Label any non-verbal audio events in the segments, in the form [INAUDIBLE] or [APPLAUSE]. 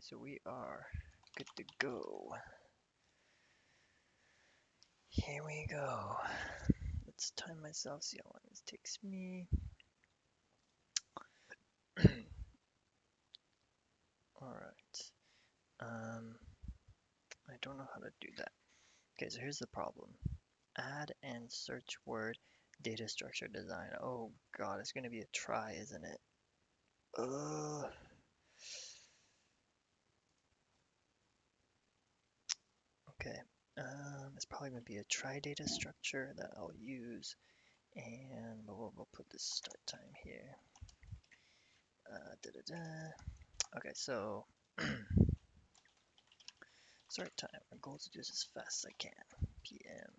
Alright, so we are good to go. Here we go. Let's time myself, see how long this takes me. [CLEARS THROAT] Alright. Um, I don't know how to do that. Okay, so here's the problem. Add and search word data structure design. Oh god, it's gonna be a trie, isn't it? Ugh. Okay, um, it's probably going to be a trie data structure that I'll use, and we'll, we'll put this start time here. Uh, da -da -da. Okay, so [CLEARS THROAT] start time. My goal is to do this as fast as I can. PM.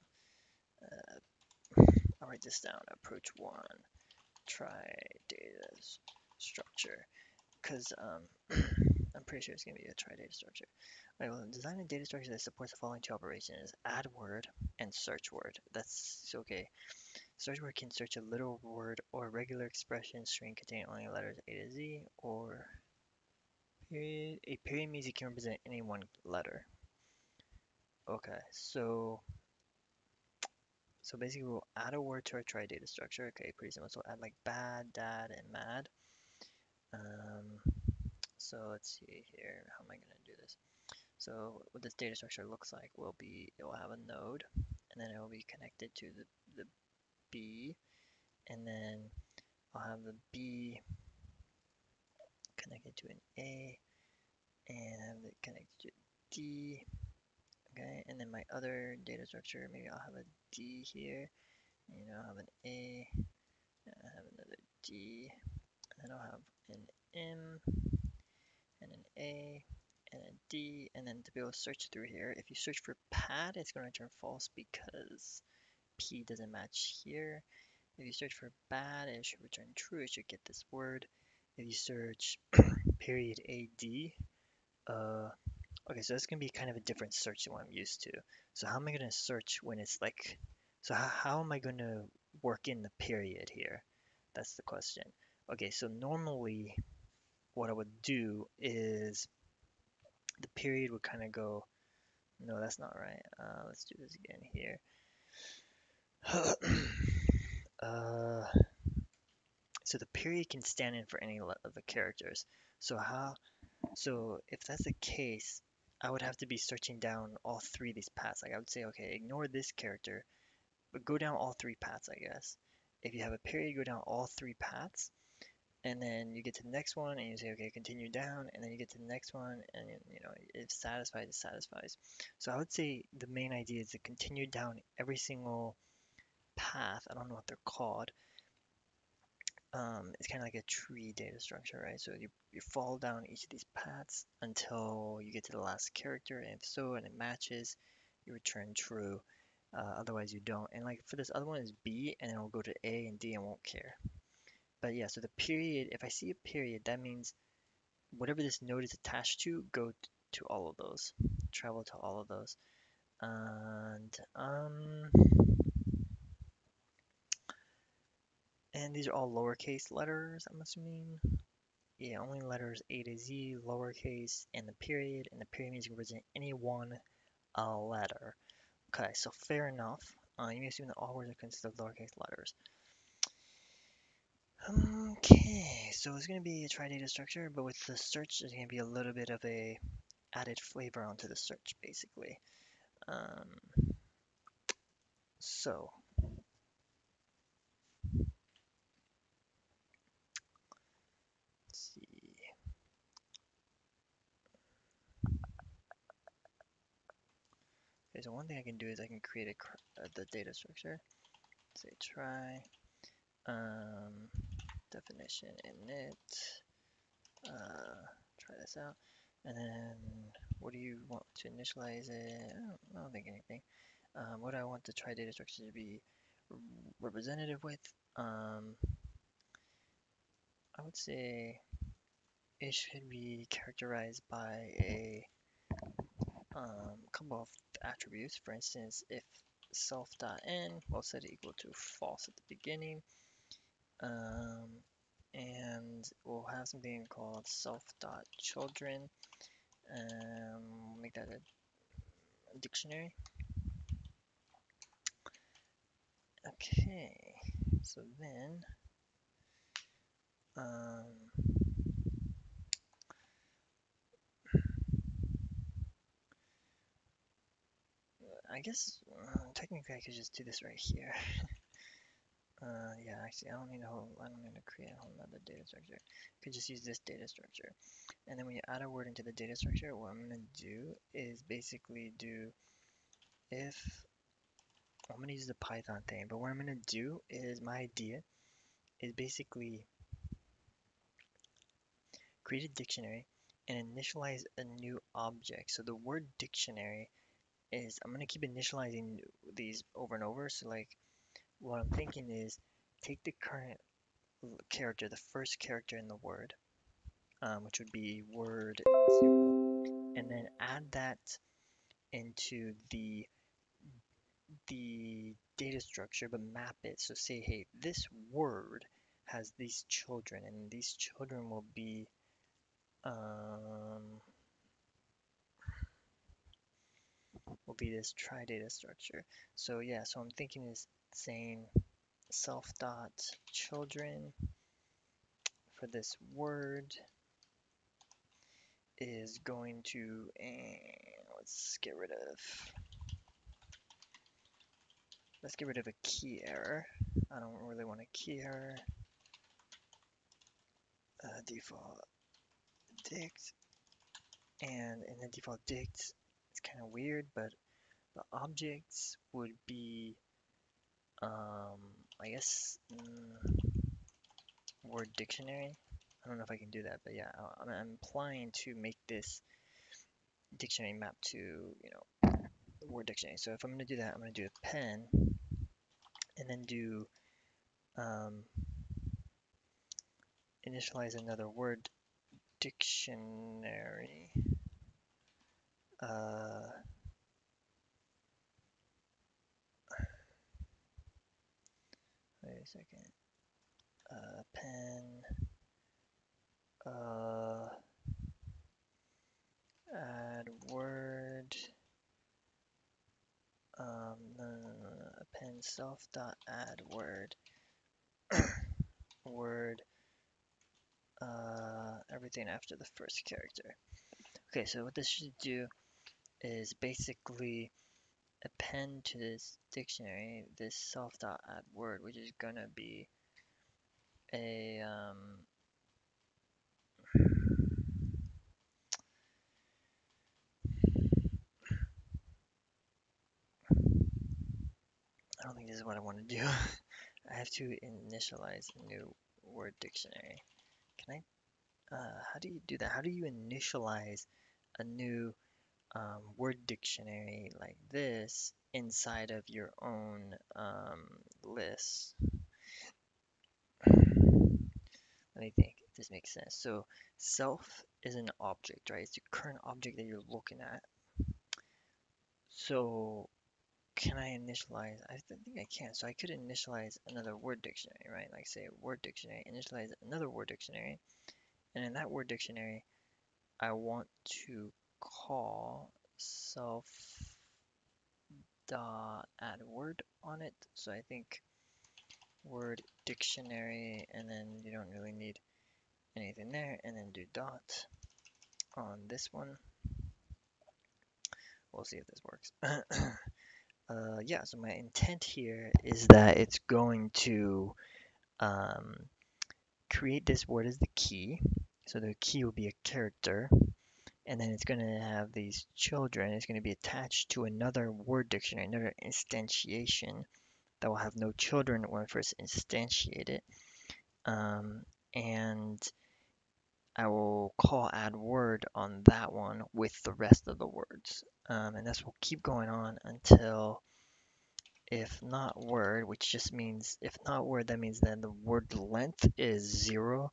Uh, I'll write this down. Approach one. Trie data structure, because um, [CLEARS THROAT] pretty sure it's going to be a trie data structure. Right, well, design a data structure that supports the following two operations, add word and search word. That's okay. Search word can search a literal word or regular expression string containing only letters A to Z, or period. A period means it can represent any one letter. Okay, so so basically we'll add a word to our trie data structure. Okay, pretty simple. So add like bad, dad, and mad. Um, so let's see here. How am I going to do this? So what this data structure looks like will be, it will have a node, and then it will be connected to the, the B, and then I'll have the B connected to an A, and have it connected to D, okay, and then my other data structure, maybe I'll have a D here, and I'll have an A, and I have another D, and then I'll have an M, A, and a D, and then to be able to search through here, if you search for pad, it's going to return false because P doesn't match here. If you search for bad, it should return true. It should get this word. If you search [COUGHS] period AD, uh, okay, so that's going to be kind of a different search than what I'm used to. So how am I going to search when it's like, so how, how am I going to work in the period here? That's the question. Okay, so normally what I would do is the period would kind of go, no, that's not right. Uh, let's do this again here. [CLEARS THROAT] uh, so the period can stand in for any of the characters. So how, so if that's the case, I would have to be searching down all three of these paths. Like I would say, okay, ignore this character, but go down all three paths, I guess. If you have a period, go down all three paths and then you get to the next one and you say okay continue down and then you get to the next one and you know it satisfies it satisfies. So i would say the main idea is to continue down every single path i don't know what they're called um, it's kind of like a tree data structure right? So you, you fall down each of these paths until you get to the last character and if so and it matches you return true uh, otherwise you don't. And like for this other one is b and then we'll go to a and d and won't care but yeah, so the period, if I see a period, that means whatever this node is attached to, go to all of those, travel to all of those. And, um, and these are all lowercase letters, I'm assuming. Yeah, only letters A to Z, lowercase, and the period, and the period means you can represent any one uh, letter. Okay, so fair enough. Uh, you may assume that all words are consist of lowercase letters. Okay, so it's going to be a trie data structure, but with the search, there's going to be a little bit of a added flavor onto the search, basically. Um, so. Okay, so one thing I can do is I can create a, uh, the data structure. Say trie. Um, definition init. Uh, try this out. And then what do you want to initialize it? I don't, I don't think anything. Um, what I want the trie data structure to be representative with, um, I would say it should be characterized by a um, couple of attributes. For instance, if self.n, we'll set it equal to false at the beginning. Um, and we'll have something called self.children um, make that a dictionary. Okay, so then, um, I guess uh, technically I could just do this right here. [LAUGHS] uh, yeah, actually I don't need a whole, I don't need to create a whole other data structure. I could just use this data structure. And then when you add a word into the data structure, what I'm going to do is basically do if, I'm going to use the Python thing, but what I'm going to do is my idea is basically create a dictionary and initialize a new object. So the word dictionary is I'm gonna keep initializing these over and over. So like what I'm thinking is take the current character, the first character in the word, um, which would be word zero, and then add that into the the data structure, but map it. So say, hey, this word has these children, and these children will be um, will be this trie data structure. So yeah, so I'm thinking is saying self dot children for this word is going to let's get rid of let's get rid of a key error. I don't really want a key error. Uh, default dict and in the default dict it's kind of weird but the objects would be um, I guess mm, word dictionary? I don't know if I can do that but yeah I'm, I'm applying to make this dictionary map to you know word dictionary. So if I'm gonna do that I'm gonna do a pen and then do um, initialize another word dictionary. Uh, wait a second. Uh, pen. Uh, add word. Um, no, no, no, no, append self dot add word. [COUGHS] Word. Uh, everything after the first character. Okay so what this should do is basically append to this dictionary this self dot add word which is gonna be a um, I don't think this is what I want to do. [LAUGHS] I have to initialize a new word dictionary. Can I, uh, how do you do that? How do you initialize a new um, word dictionary like this inside of your own um, list? [SIGHS] Let me think if this makes sense. So self is an object, right? It's the current object that you're looking at. So can I initialize? I think I can. So I could initialize another word dictionary, right? Like say word dictionary, initialize another word dictionary. And in that word dictionary, I want to call self dot add word on it. So I think word dictionary, and then you don't really need anything there, and then do dot on this one. We'll see if this works. [CLEARS THROAT] uh, yeah, so my intent here is that it's going to um, create this word as the key. So the key will be a character, and then it's going to have these children. It's going to be attached to another word dictionary, another instantiation that will have no children when first instantiate it. Um, and I will call add word on that one with the rest of the words. Um, and this will keep going on until if not word, which just means if not word, that means then the word length is zero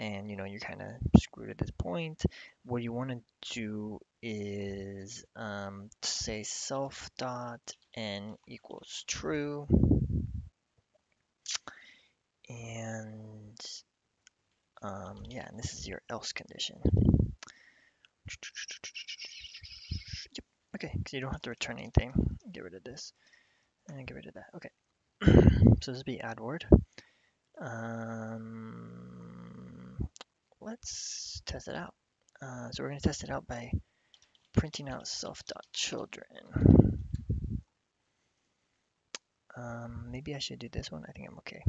and you know you're kind of screwed at this point. What you want to do is um, say self dot n equals true and um, yeah, and this is your else condition. yep. Okay, because you don't have to return anything. Get rid of this and get rid of that. Okay. [CLEARS THROAT] so this would be add word. Um, let's test it out. Uh, so we're going to test it out by printing out self.children. Um, maybe I should do this one. I think I'm okay.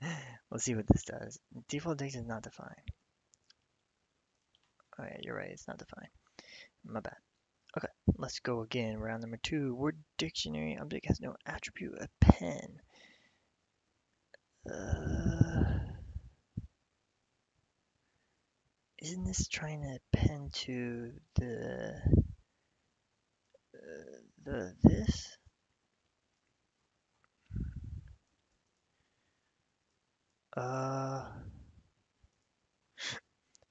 [LAUGHS] Let's see what this does. Default dict is not defined. Oh yeah, you're right, it's not defined. My bad. Okay, let's go again. Round number two. Word dictionary object has no attribute append. Uh, isn't this trying to append to the uh, the this? Uh,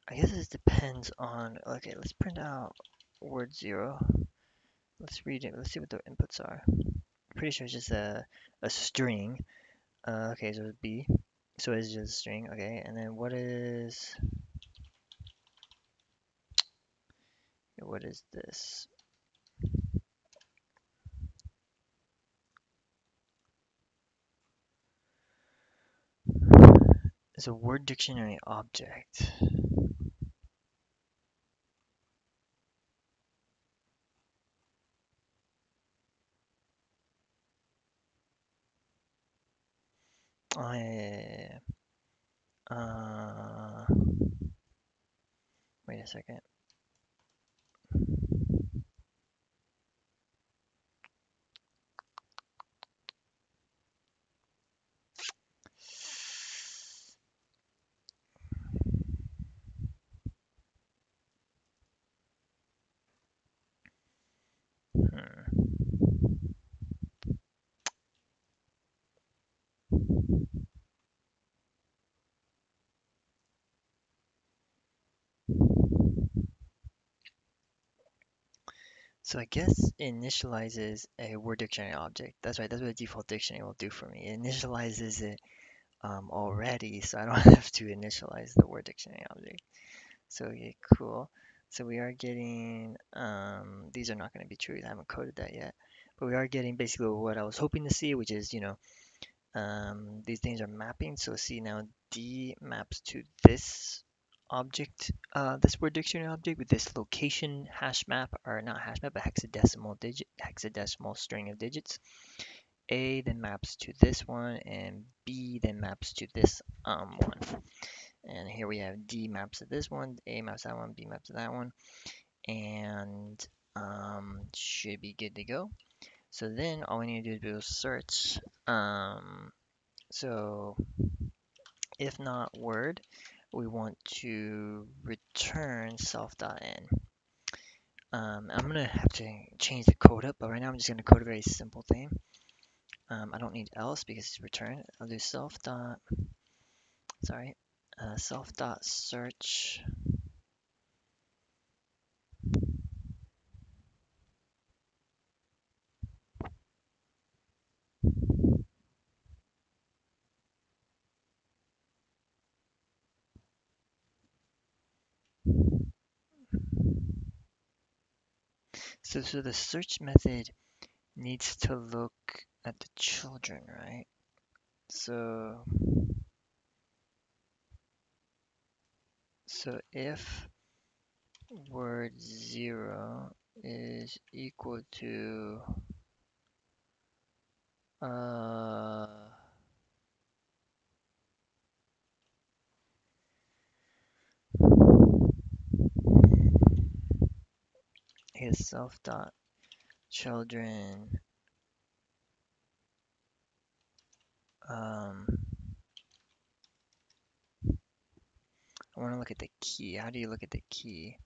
I guess it depends on. Okay, let's print out word zero. Let's read it. Let's see what the inputs are. Pretty sure it's just a a string. Uh, okay, so it's B. So it's just a string. Okay, and then what is what is this? It's a word dictionary object. I uh wait a second. So I guess it initializes a word dictionary object. That's right, that's what the default dictionary will do for me. It initializes it um, already, so I don't [LAUGHS] have to initialize the word dictionary object. So okay, cool. So we are getting, um, these are not going to be true, I haven't coded that yet. But we are getting basically what I was hoping to see, which is, you know, um, these things are mapping. So see now D maps to this object, uh, this word dictionary object with this location hash map, or not hash map, but hexadecimal digit, hexadecimal string of digits. A then maps to this one, and B then maps to this um, one. And here we have D maps to this one, A maps that one, B maps to that one, and um, should be good to go. So then all we need to do is do a search. Um, so if not word, we want to return self.n. Um, I'm gonna have to change the code up, but right now I'm just gonna code a very simple thing. Um, I don't need else because it's return. I'll do self dot, sorry, uh, self dot search. So, so the search method needs to look at the children, right? So, so if word zero is equal to uh his self dot children um I want to look at the key. How do you look at the key?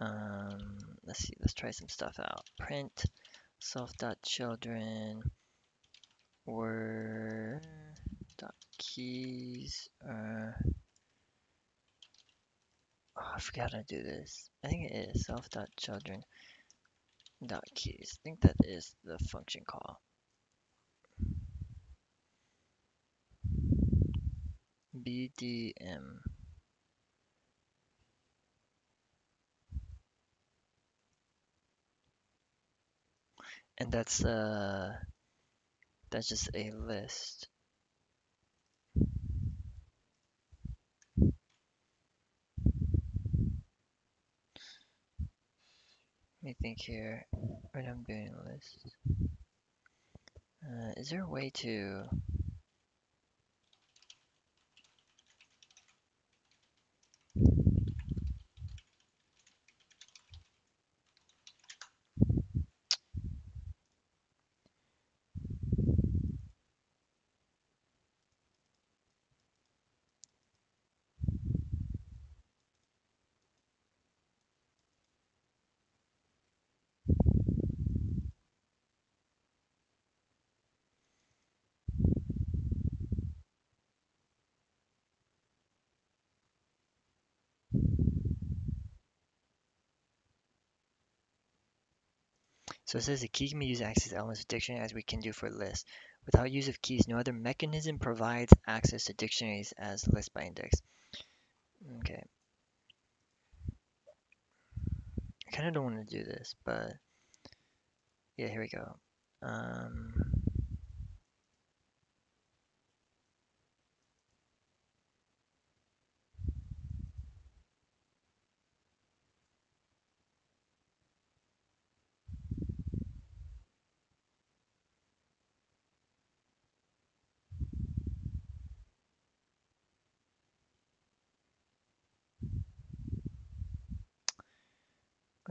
Um, let's see, let's try some stuff out. Print self dot children word keys uh Oh, I forgot how to do this. I think it is self.children.keys. I think that is the function call. BDM. And that's uh that's just a list. Think here. When I'm doing list, uh, is there a way to? So it says the key can be used to access elements of dictionary as we can do for lists. Without use of keys, no other mechanism provides access to dictionaries as list by index. Okay. I kind of don't want to do this, but yeah, here we go. Um,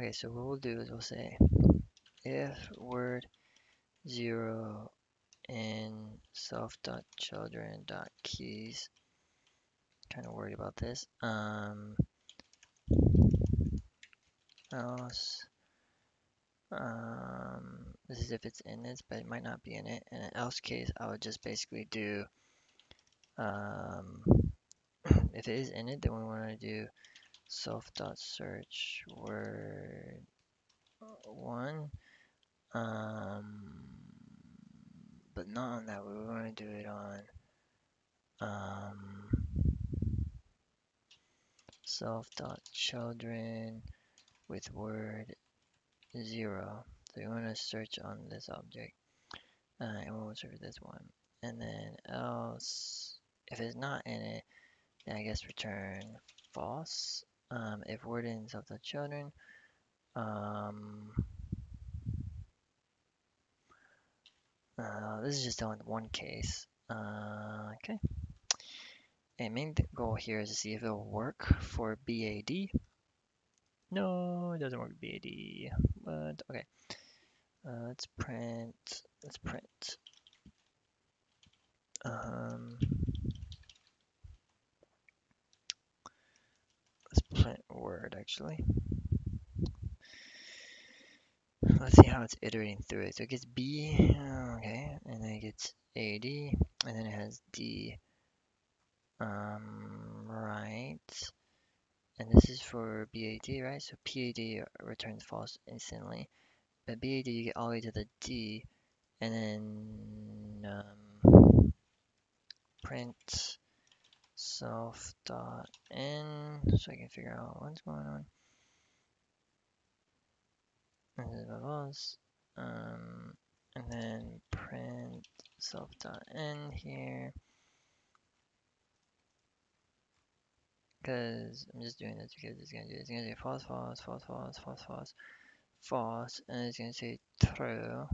okay, so what we'll do is we'll say if word zero in self dot children dot keys. Kind of worried about this. Um, else um, this is if it's in this, but it might not be in it. In an else case, I would just basically do, um, [CLEARS THROAT] if it is in it, then we want to do self dot search word one, um, but not on that. We want to do it on um, self dot children with word zero. So you want to search on this object, uh, and we'll search this one, and then else if it's not in it, then I guess return false. Um, if in self dot children, um, uh, this is just on one case. Uh, okay. And main goal here is to see if it'll work for BAD. No, it doesn't work BAD, but okay. Uh, let's print, let's print. Um, print word actually. Let's see how it's iterating through it. So it gets B, okay, and then it gets AD, and then it has D, um, right, and this is for BAD, right? So PAD returns false instantly, but BAD you get all the way to the D, and then um, print self dot in, so I can figure out what's going on. And then bubbles, um, and then print self dot in here. because I'm just doing this because it's gonna do it's gonna say false, false, false, false, false, false, false, and it's gonna say true.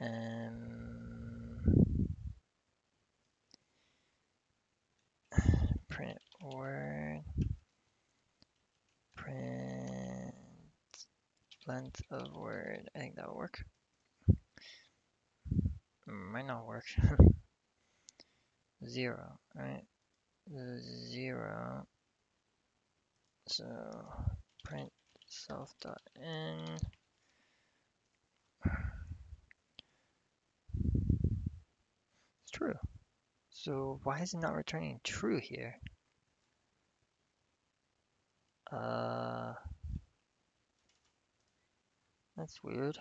Um, print word, print length of word. I think that'll work. Mm, might not work. [LAUGHS] Zero, right? Zero. So print self dot in. It's true. So why is it not returning true here? Uh, that's weird.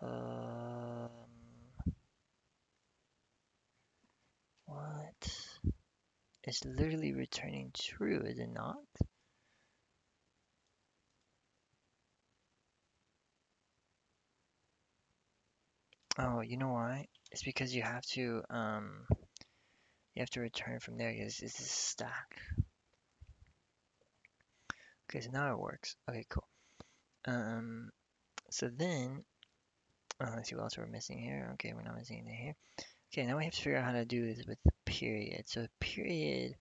Um, what? It's literally returning true, is it not? Oh, you know why? It's because you have to um you have to return from there. It's, it's a stack. Okay, so now it works. Okay, cool. Um, so then uh, let's see what else we're missing here. Okay, we're not missing anything here. Okay, now we have to figure out how to do this with the period. So period,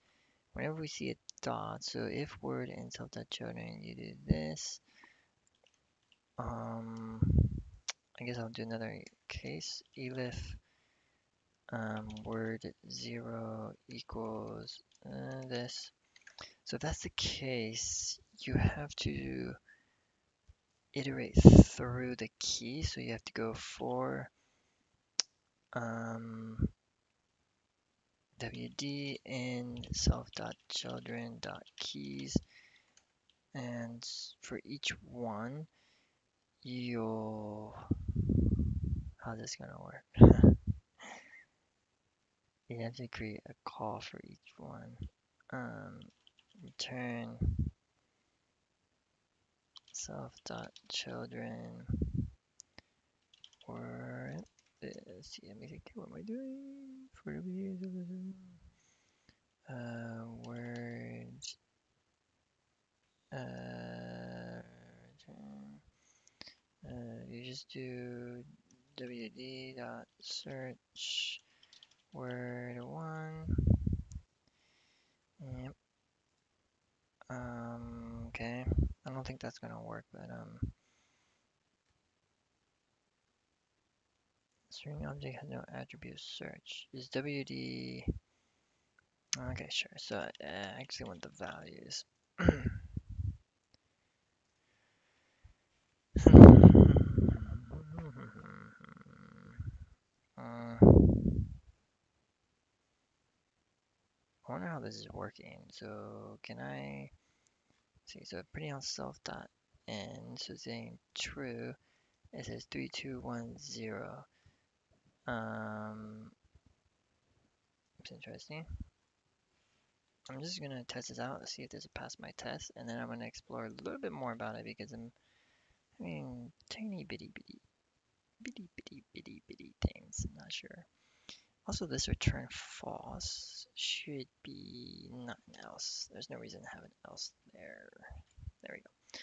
whenever we see a dot, so if word and self.children, you do this. Um, I guess I'll do another case. elif um, word 0 equals uh, this. So if that's the case, you have to iterate through the key. So you have to go for um, wd in self.children.keys and for each one you'll how's this gonna work? [LAUGHS] You have to create a call for each one. Um, return self.children or let's see let me think what am I doing? For uh, words. Uh, return. Uh, you just do wd dot search word one. Yep. Um okay. I don't think that's gonna work but um string object has no attribute search is wd okay sure. So I actually want the values [CLEARS THROAT] uh, I wonder how this is working. So can I see? So putting on self dot n, so saying true, it says three two one zero. Um, it's interesting. I'm just gonna test this out, see if this will pass my test, and then I'm gonna explore a little bit more about it because I'm I mean tiny bitty bitty bitty bitty bitty bitty things. I'm not sure. Also, this return false should be nothing else. There's no reason to have an else there. There we go.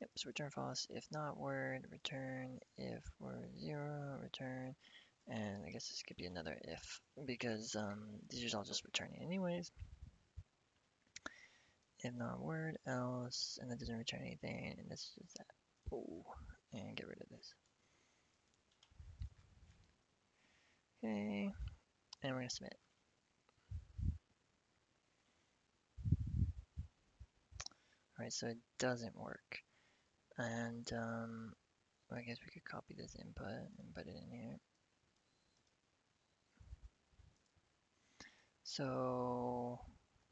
Yep, so return false. If not word, return. If word zero, return. And I guess this could be another if because um, these are all just returning anyways. If not word, else, and that doesn't return anything, and this is that. Oh, and get rid of this. Okay, and we're gonna submit. Alright, so it doesn't work. And um, I guess we could copy this input and put it in here. So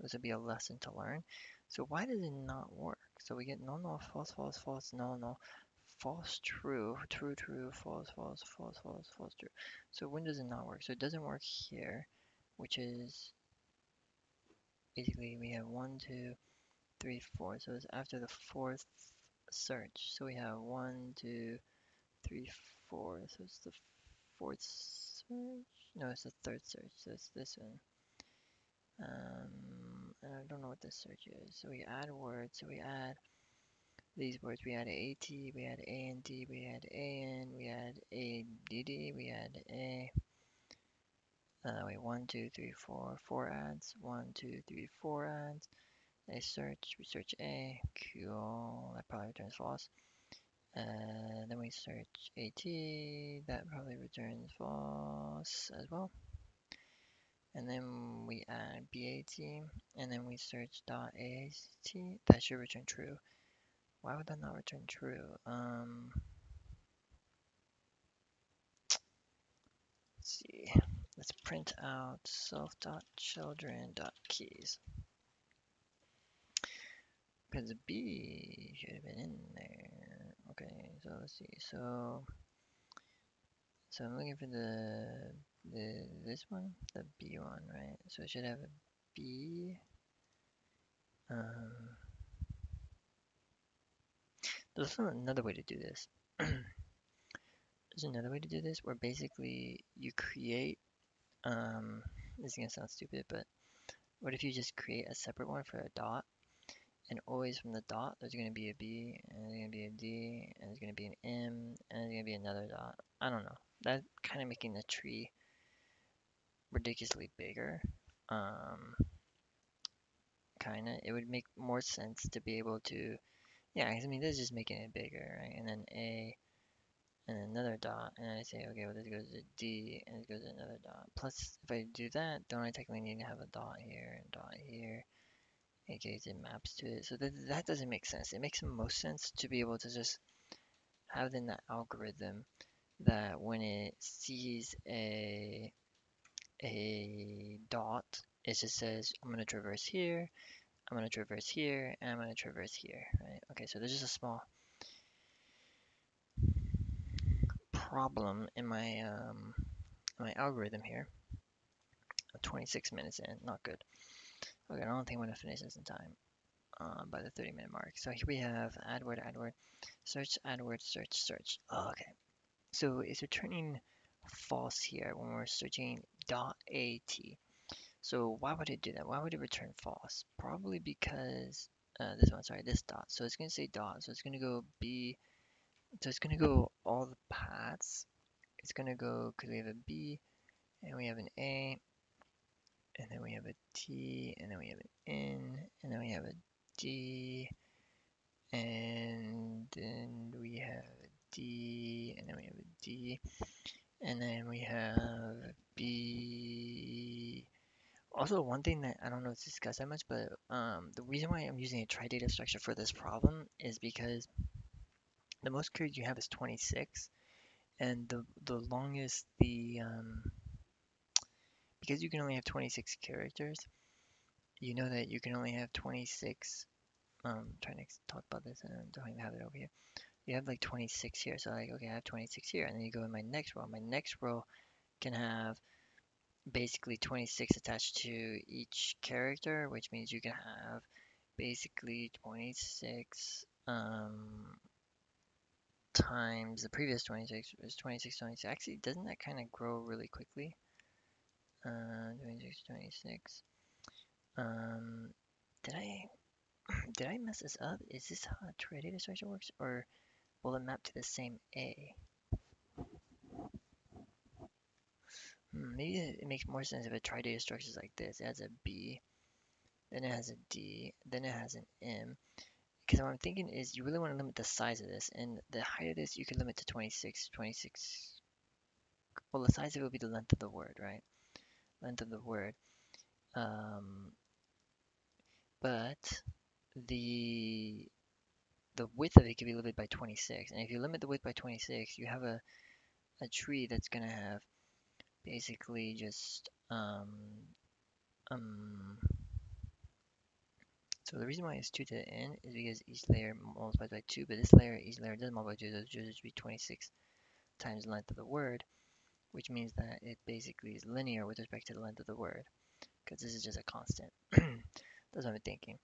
this would be a lesson to learn. So why does it not work? So we get null, null, false, false, false, null, null, false, true, true, true, false, false, false, false, false, true. So when does it not work? So it doesn't work here, which is basically we have one, two, three, four. So it's after the fourth search. So we have one, two, three, four. So it's the fourth search. No, it's the third search. So it's this one. Um, I don't know what this search is. So we add words. So we add these words. We add AT, we add AND, we add AN, we add ADD, we add A. Uh, wait, one, two, three, four, four adds. One, two, three, four adds. A search, we search A, cool, that probably returns false. Uh, then we search AT, that probably returns false as well. And then we add BAT, and then we search .AT, that should return true. Why would that not return true? Um, let's see, let's print out self.children.keys. Because B should have been in there. Okay, so let's see. So, so I'm looking for the the this one, the B one, right? So it should have a B. Um, there's another way to do this. [CLEARS THROAT] there's another way to do this where basically you create, um, this is gonna sound stupid, but what if you just create a separate one for a dot and always from the dot there's going to be a B and there's going to be a D and there's going to be an M and there's going to be another dot. I don't know. That kind of making the tree ridiculously bigger. Um, kind of. It would make more sense to be able to, yeah, I mean, this is just making it bigger, right? And then A and another dot, and I say, okay, well, this goes to D, and it goes to another dot. Plus, if I do that, don't I technically need to have a dot here and dot here? in case it maps to it. So that, that doesn't make sense. It makes the most sense to be able to just have in that algorithm that when it sees a a dot, it just says, I'm going to traverse here, I'm going to traverse here, and I'm going to traverse here, right? Okay, so there's just a small problem in my um, my algorithm here. 26 minutes in, not good. Okay, I don't think I'm going to finish this in time uh, by the 30 minute mark. So here we have add word, add word, search, add word, search, search. Oh, okay. So it's returning false here when we're searching dot .at. So why would it do that? Why would it return false? Probably because uh, this one, sorry, this dot. So it's going to say dot. So it's going to go B. So it's going to go all the paths. It's going to go because we have a B and we have an A and then we have a T, and then we have an N, and then we have a D, and then we have a D, and then we have a D, and then we have B. Also, one thing that I don't know if it's discussed that much, but um, the reason why I'm using a trie data structure for this problem is because the most characters you have is 26, and the the longest the um, because you can only have 26 characters, you know that you can only have 26. Um, trying to talk about this and I don't even have it over here. You have like 26 here, so like okay, I have 26 here, and then you go in my next row. My next row can have basically 26 attached to each character, which means you can have basically 26 um, times the previous 26 is 26, 26. Actually, doesn't that kind of grow really quickly? uh, 26, 26. Um, did I [CLEARS THROAT] did I mess this up? Is this how a trie data structure works, or will it map to the same A? Hmm, maybe it makes more sense if a trie data structure is like this. It has a B, then it has a D, then it has an M. Because what I'm thinking is you really want to limit the size of this, and the height of this you can limit to 26, 26. Well, the size of it will be the length of the word, right? length of the word. Um, but the the width of it can be limited by 26. And if you limit the width by 26, you have a, a tree that's going to have basically just um, um, so the reason why it's 2 to the n is because each layer multiplies by 2, but this layer, each layer doesn't multiply by 2, so it should be 26 times the length of the word which means that it basically is linear with respect to the length of the word, because this is just a constant. [CLEARS THROAT] that's what I'm thinking.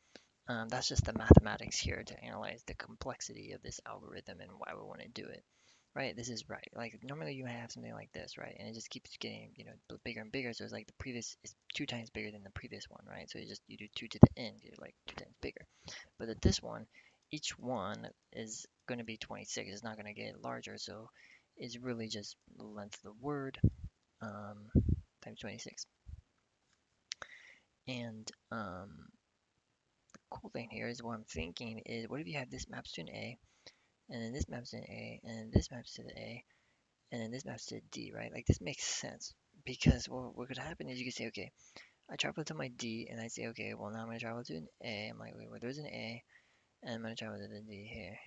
Um, that's just the mathematics here to analyze the complexity of this algorithm and why we want to do it. Right, this is right. Like normally you have something like this, right, and it just keeps getting you know bigger and bigger. So it's like the previous is two times bigger than the previous one, right? So you just you do two to the end, you're like two times bigger. But at this one, each one is going to be 26. It's not going to get larger, so it's really just the length of the word um, times 26. And um, the cool thing here is what I'm thinking is what if you have this maps to an A, and then this maps to an A, and then this maps to the A, and then this maps to D, right? Like this makes sense because what, what could happen is you could say, okay, I travel to my D, and I say, okay, well now I'm to travel to an A. I'm like, wait, well there's an A, and I'm to travel to the D here.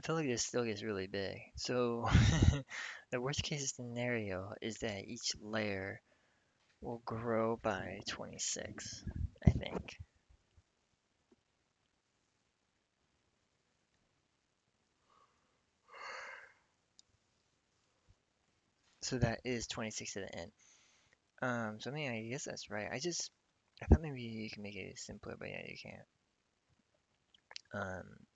I feel like this still gets really big. So [LAUGHS] the worst case scenario is that each layer will grow by 26, I think. So that is 26 to the end. Um, so I mean, I guess that's right. I just, I thought maybe you can make it simpler, but yeah, you can't. Um,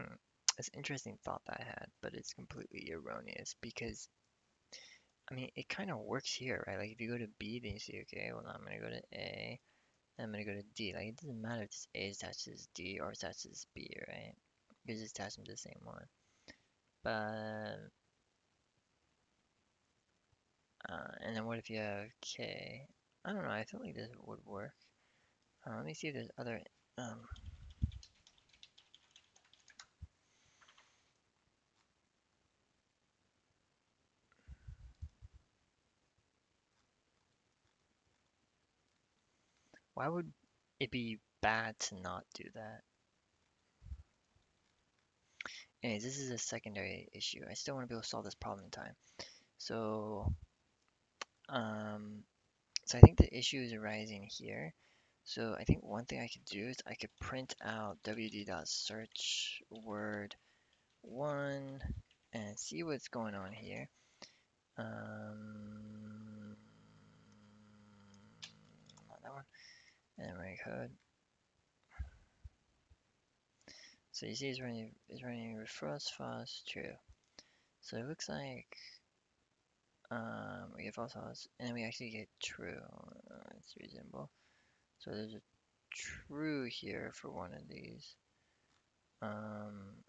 hmm. It's an interesting thought that I had, but it's completely erroneous because, I mean, it kind of works here, right? Like if you go to B, then you see, okay, well now I'm gonna go to A, and I'm gonna go to D. Like it doesn't matter if this A is attached to this D or attached to this B, right? Because it's attached to the same one. But Uh, and then what if you have K? I don't know, I feel like this would work. Uh, let me see if there's other, um, why would it be bad to not do that? Anyways, this is a secondary issue. I still want to be able to solve this problem in time. So, um, so I think the issue is arising here. So I think one thing I could do is I could print out wd.search word one and see what's going on here. Um, not that one. And run code. So you see it's running it's running reverse false true. So it looks like um, we get false false and we actually get true. Uh, it's reasonable. So there's a true here for one of these. Um,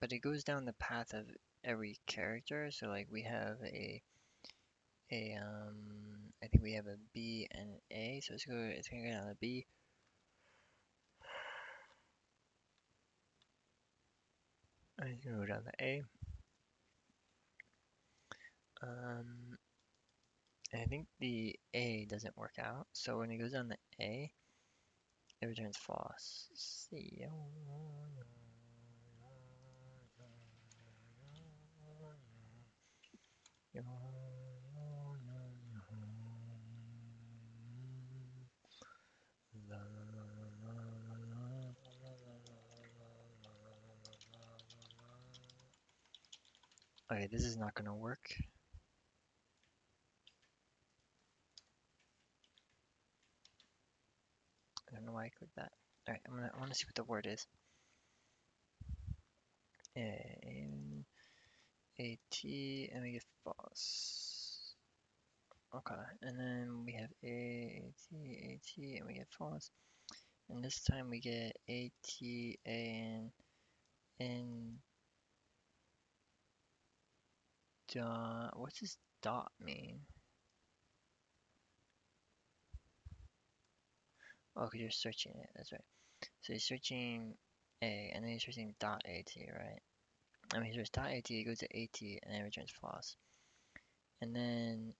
but it goes down the path of every character. So like we have a a um I think we have a B and an A. So it's go it's gonna go down the B. And it's gonna go down the A. Um, I think the A doesn't work out. So when it goes down the A, it returns false. See. Okay, this is not gonna work. I don't know why I clicked that. Alright, I'm gonna I wanna see what the word is. And a T and we get false. Okay, and then we have A T A T and we get false. And this time we get a T, a, and, and dot. What's this dot mean? Oh, because you're searching it. That's right. So you're searching a, and then you're searching dot at, right? I mean, search dot at, it goes to at, and then returns false. And then,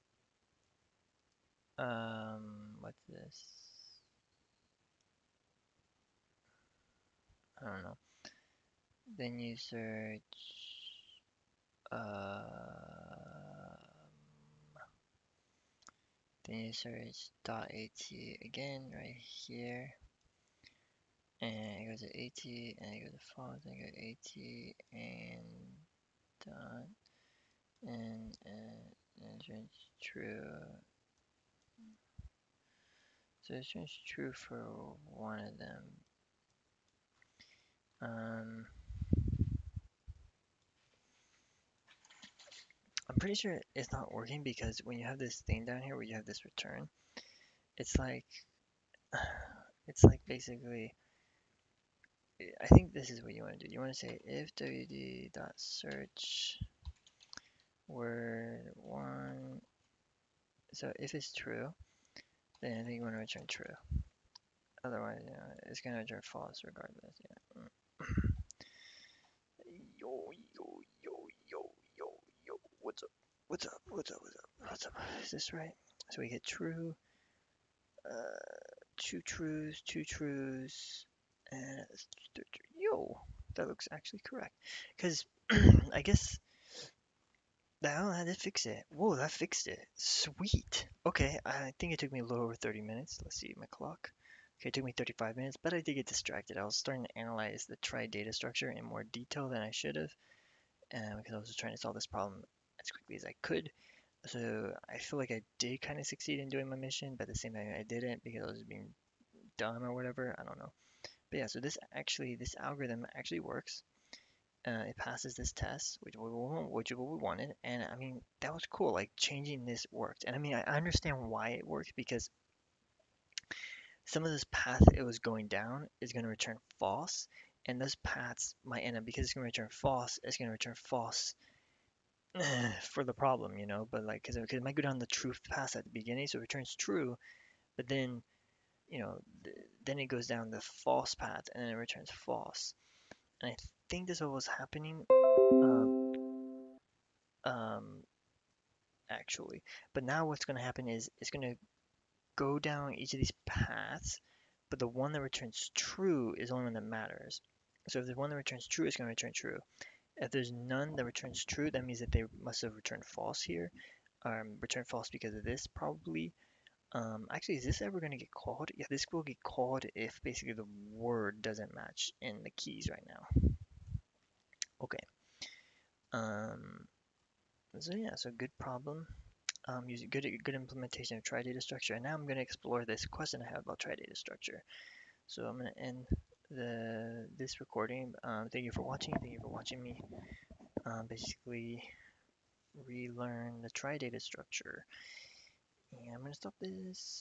um, what's this? I don't know. Then you search, then you search dot at again right here. And it goes to at and it goes to false and it goes to at and dot and, and, and it true. So it turns true for one of them. Um I'm pretty sure it's not working because when you have this thing down here where you have this return, it's like, [SIGHS] it's like basically, I think this is what you want to do. You want to say if wd dot search word one, so if it's true, then I think you want to return true. Otherwise, you know, it's going to return false regardless. Yeah. [CLEARS THROAT] yo, yo, yo, yo. What's up? What's up? What's up? What's up? What's up? Is this right? So we get true, uh, two trues, two trues, And yo, that looks actually correct. Because [CLEARS THROAT] I guess oh, that did fix it. Whoa, that fixed it. Sweet. Okay, I think it took me a little over 30 minutes. Let's see my clock. Okay, it took me 35 minutes, but I did get distracted. I was starting to analyze the trie data structure in more detail than I should have, uh, because I was just trying to solve this problem as quickly as I could. So I feel like I did kind of succeed in doing my mission, but at the same time I didn't because I was being dumb or whatever. I don't know. But yeah, so this actually, this algorithm actually works. Uh, it passes this test, which we, which we wanted, and I mean that was cool. Like changing this worked, and I mean I understand why it worked because some of this path it was going down is going to return false, and those paths might end up because it's going to return false. It's going to return false [SIGHS] for the problem, you know. But like, because it, might go down the truth path at the beginning, so it returns true, but then you know, th- then it goes down the false path and then it returns false. And I think this is what was happening, um, um, actually. But now what's going to happen is it's going to go down each of these paths, but the one that returns true is the only one that matters. So if the one that returns true, is going to return true. If there's none that returns true, that means that they must have returned false here. Um, return false because of this, probably. Um, actually, is this ever going to get called? Yeah, this will get called if basically the word doesn't match in the keys right now. Okay. Um, so yeah, so good problem. Um, using good good implementation of trie data structure. And now I'm going to explore this question I have about trie data structure. So I'm going to end the this recording. Um, thank you for watching. Thank you for watching me. Um, basically, relearn the trie data structure. And I'm going to stop this.